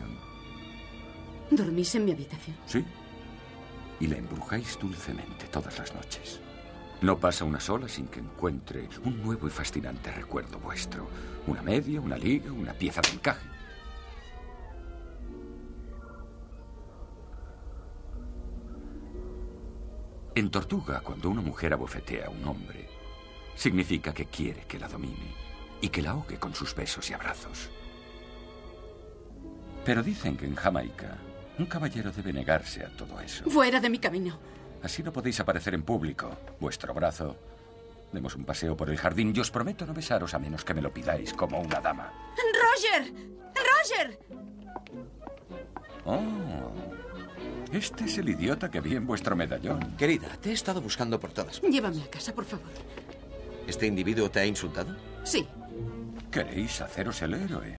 habitación. ¿Dormís en mi habitación? Sí. Y la embrujáis dulcemente todas las noches. No pasa una sola sin que encuentre un nuevo y fascinante recuerdo vuestro. Una media, una liga, una pieza de encaje. En Tortuga, cuando una mujer abofetea a un hombre, significa que quiere que la domine y que la ahogue con sus besos y abrazos. Pero dicen que en Jamaica un caballero debe negarse a todo eso. Fuera de mi camino. Así no podéis aparecer en público. Vuestro brazo. Demos un paseo por el jardín y os prometo no besaros a menos que me lo pidáis como una dama. ¡Roger! ¡Roger! Oh. Este es el idiota que vi en vuestro medallón. Querida, te he estado buscando por todas partes. Llévame a casa, por favor. ¿Este individuo te ha insultado? Sí. Queréis haceros el héroe.